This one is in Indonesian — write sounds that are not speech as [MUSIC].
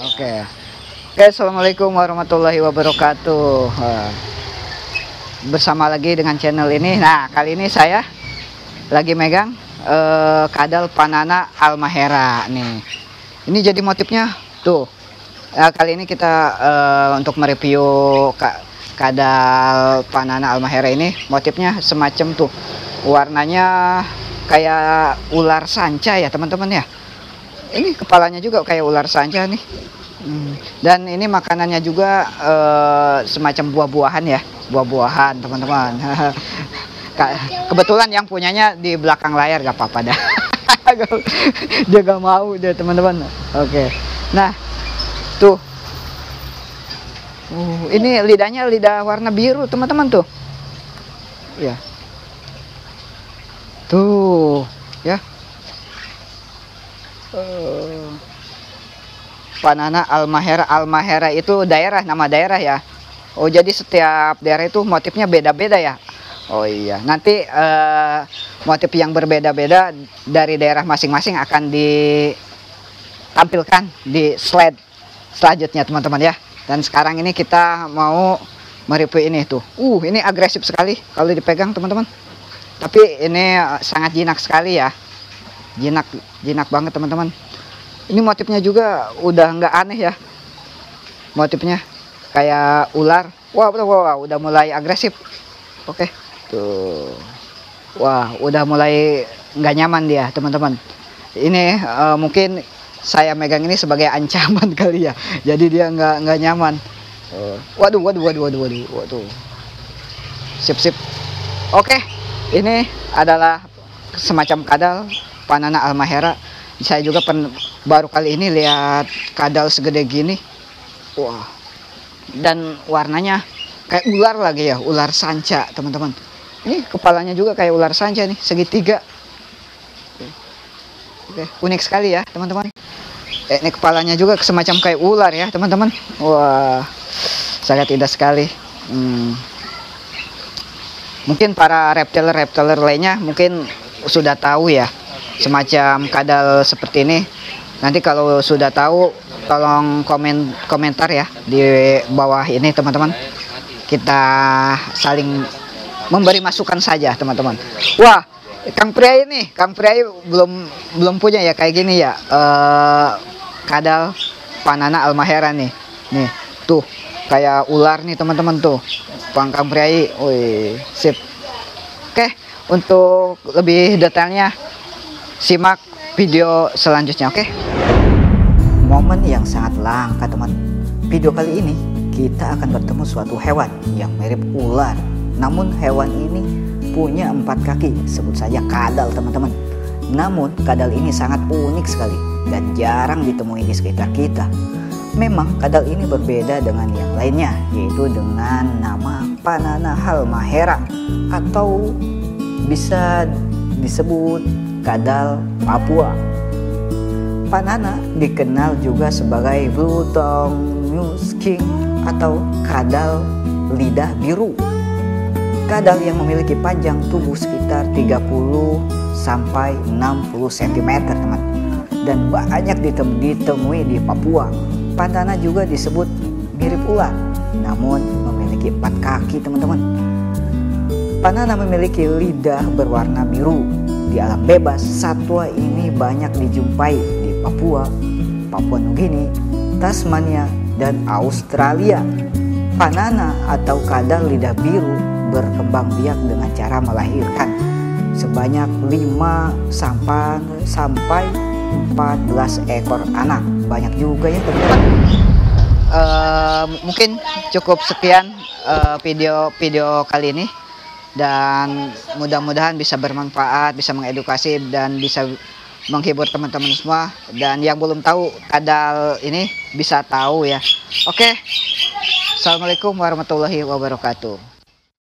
Oke, assalamualaikum warahmatullahi wabarakatuh. Eh, Bersama lagi dengan channel ini. Nah, kali ini saya lagi megang eh, kadal panana almahera nih. Ini jadi motifnya tuh. Nah, kali ini kita eh, untuk mereview ka- kadal panana almahera ini motifnya semacam tuh warnanya kayak ular sanca ya teman-teman ya. Ini kepalanya juga kayak ular sanca nih. Hmm, Dan ini makanannya juga eh, semacam buah-buahan ya, buah-buahan teman-teman. [LAUGHS] Kebetulan yang punyanya di belakang layar gak apa-apa dah. [LAUGHS] dia gak mau dia teman-teman. Oke. Nah, tuh. Uh, ini lidahnya lidah warna biru teman-teman tuh. Ya. Tuh, ya. Eh, Panana Almahera Almahera itu daerah nama daerah ya? Oh jadi setiap daerah itu motifnya beda-beda ya? Oh iya. Nanti eh, motif yang berbeda-beda dari daerah masing-masing akan ditampilkan di slide selanjutnya teman-teman ya. Dan sekarang ini kita mau mereview ini tuh. Uh ini agresif sekali kalau dipegang teman-teman. Tapi ini eh, sangat jinak sekali ya jinak jinak banget teman-teman. Ini motifnya juga udah nggak aneh ya. Motifnya kayak ular. Wah wah, wah, wah, udah mulai agresif. Oke. Tuh. Wah udah mulai nggak nyaman dia teman-teman. Ini eh, mungkin saya megang ini sebagai ancaman [LAUGHS] kali ya. Jadi dia nggak nggak nyaman. Eh, waduh waduh waduh waduh waduh waduh. Sip sip. Oke. Ini adalah semacam kadal panana almahera. Saya juga pen, baru kali ini lihat kadal segede gini. Wah. Dan warnanya kayak ular lagi ya ular sanca teman-teman. Ini kepalanya juga kayak ular sanca nih segitiga. Oke, unik sekali ya teman-teman. Eh, ini kepalanya juga semacam kayak ular ya teman-teman. Wah sangat indah sekali. Hmm. mungkin para reptiler-reptiler lainnya mungkin sudah tahu ya semacam kadal seperti ini. Nanti kalau sudah tahu tolong komen komentar ya di bawah ini teman-teman. Kita saling memberi masukan saja teman-teman. Wah Kang Priai nih Kang Priai belum belum punya ya kayak gini ya. Eh kadal panana almahera nih. Nih tuh kayak ular nih teman-teman tuh. Bang Kang Priai wih sip. Oke untuk lebih detailnya simak video selanjutnya oke? Momen yang sangat langka teman. Video kali ini kita akan bertemu suatu hewan yang mirip ular. Namun hewan ini punya empat kaki. Sebut saja kadal teman-teman. Namun kadal ini sangat unik sekali dan jarang ditemui di sekitar kita. Memang kadal ini berbeda dengan yang lainnya yaitu dengan nama Panana halmahera atau bisa disebut kadal Papua Panana dikenal juga sebagai Blue Tongue Moose King atau kadal lidah biru. Kadal yang memiliki panjang tubuh sekitar 30 sampai 60 cm, teman. Dan banyak ditem- ditemui di Papua. Panana juga disebut mirip ular, namun memiliki empat kaki, teman-teman. Panana memiliki lidah berwarna biru. Di alam bebas, satwa ini banyak dijumpai di Papua, Papua Nugini, Tasmania, dan Australia. Panana atau kadal lidah biru berkembang biak dengan cara melahirkan sebanyak 5 sampai sampai 14 ekor anak. Banyak juga ya teman-teman. Eh, mungkin cukup sekian eh, video video kali ini dan mudah-mudahan bisa bermanfaat, bisa mengedukasi dan bisa menghibur teman-teman semua dan yang belum tahu kadal ini bisa tahu ya. Oke. Assalamualaikum warahmatullahi wabarakatuh.